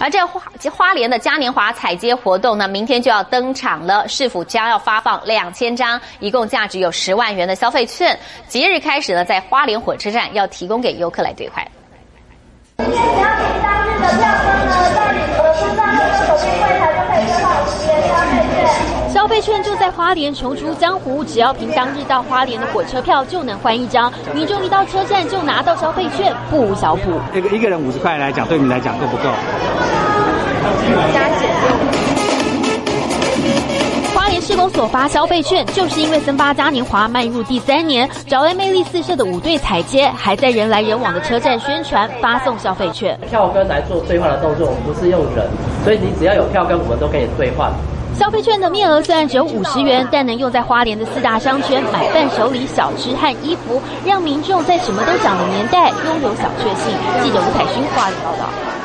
而这花花莲的嘉年华彩街活动呢，明天就要登场了。市府将要发放两千张，一共价值有十万元的消费券。即日开始呢，在花莲火车站要提供给游客来兑换。当日的票根呢，在领的出站后的手续柜台就可以兑换五十元消费券。消费券就在花莲重出江湖，只要凭当日到花莲的火车票就能换一张。民众一到车站就拿到消费券，不无小补。一个一个人五十块来讲，对你来讲够不够？加减花莲市公所发消费券，就是因为森巴嘉年华迈入第三年，找来魅力四射的五队彩街，还在人来人往的车站宣传发送消费券。票根来做兑换的动作，我们不是用人，所以你只要有票根，我们都可以兑换。消费券的面额虽然只有五十元，但能用在花莲的四大商圈买伴手礼、小吃和衣服，让民众在什么都涨的年代拥有小确幸。记者吴凯勋花莲报道。